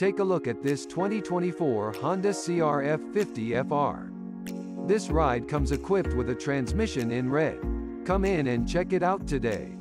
Take a look at this 2024 Honda CRF 50 FR. This ride comes equipped with a transmission in red. Come in and check it out today.